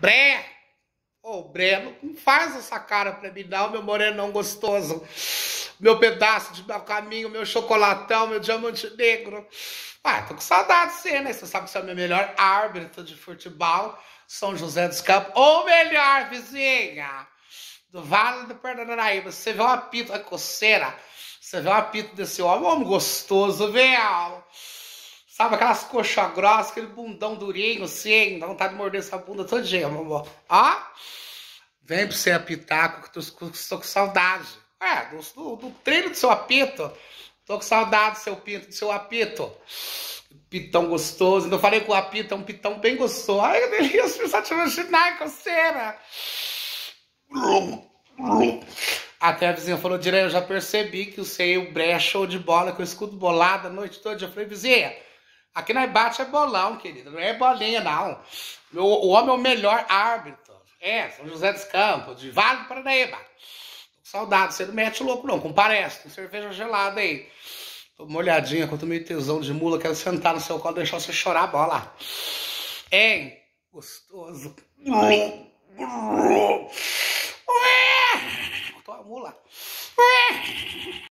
Bré! Ô, oh, Breno, não faz essa cara pra mim não, meu morenão gostoso. Meu pedaço de meu caminho, meu chocolatão, meu diamante negro. Ah, tô com saudade de você, né? Você sabe que você é o meu melhor árbitro de futebol. São José dos Campos. Ou melhor, vizinha, do Vale do Paranaíba. Você vê uma apito, a coceira. Você vê uma apito desse homem, homem gostoso, velho. Sabe aquelas coxas grossas, aquele bundão durinho, assim, dá vontade de morder essa bunda todo dia, amor. Ó, vem pra você apitar, que tô, tô com saudade. É, do, do, treino do seu apito. Tô com saudade do seu pinto, do seu apito. Pitão gostoso. Ainda falei que o apito é um pitão bem gostoso. Ai, que delícia, só te imaginar, coceira. Até a vizinha falou, direto, eu já percebi que o seu brecha é show de bola, que eu escuto bolada a noite toda. Eu falei, vizinha, Aqui na Ibate é bolão, querido. Não é bolinha, não. O, o homem é o melhor árbitro. É, São José dos Campos, de Vale do Paranaíba. Saudade, você não mete louco, não. Comparece, tem cerveja gelada aí. Tô molhadinha, quanto meio tesão de mula, quero sentar no seu colo e deixar você chorar a bola. Hein? Gostoso. Tô a mula.